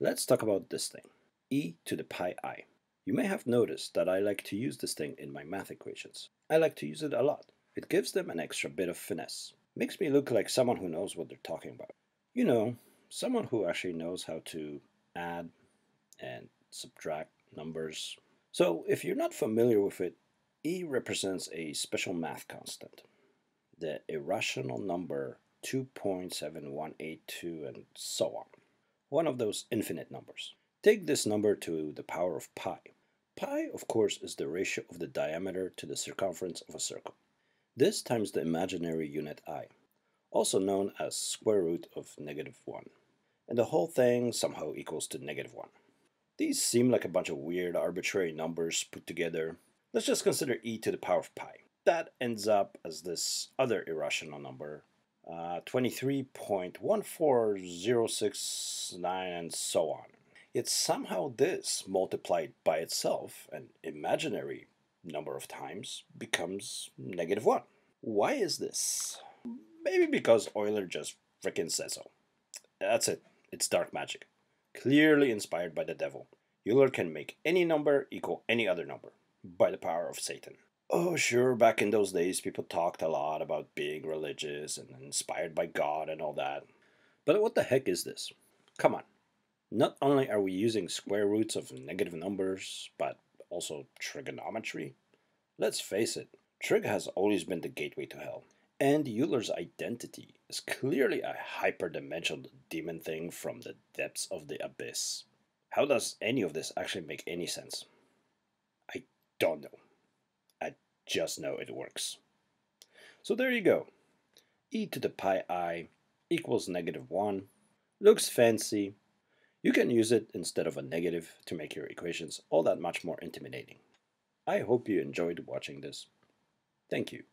Let's talk about this thing, e to the pi i. You may have noticed that I like to use this thing in my math equations. I like to use it a lot. It gives them an extra bit of finesse. Makes me look like someone who knows what they're talking about. You know, someone who actually knows how to add and subtract numbers. So if you're not familiar with it, e represents a special math constant, the irrational number 2.7182 and so on. One of those infinite numbers. Take this number to the power of pi. Pi, of course, is the ratio of the diameter to the circumference of a circle. This times the imaginary unit i, also known as square root of negative 1. And the whole thing somehow equals to negative 1. These seem like a bunch of weird arbitrary numbers put together. Let's just consider e to the power of pi. That ends up as this other irrational number, uh, 23.14069 and so on. Yet somehow this multiplied by itself, an imaginary number of times, becomes negative 1. Why is this? Maybe because Euler just frickin' says so. That's it. It's dark magic. Clearly inspired by the devil. Euler can make any number equal any other number by the power of Satan. Oh, sure, back in those days, people talked a lot about being religious and inspired by God and all that. But what the heck is this? Come on. Not only are we using square roots of negative numbers, but also trigonometry. Let's face it, trig has always been the gateway to hell. And Euler's identity is clearly a hyperdimensional demon thing from the depths of the abyss. How does any of this actually make any sense? I don't know. Just know it works. So there you go. e to the pi i equals negative 1. Looks fancy, you can use it instead of a negative to make your equations all that much more intimidating. I hope you enjoyed watching this. Thank you.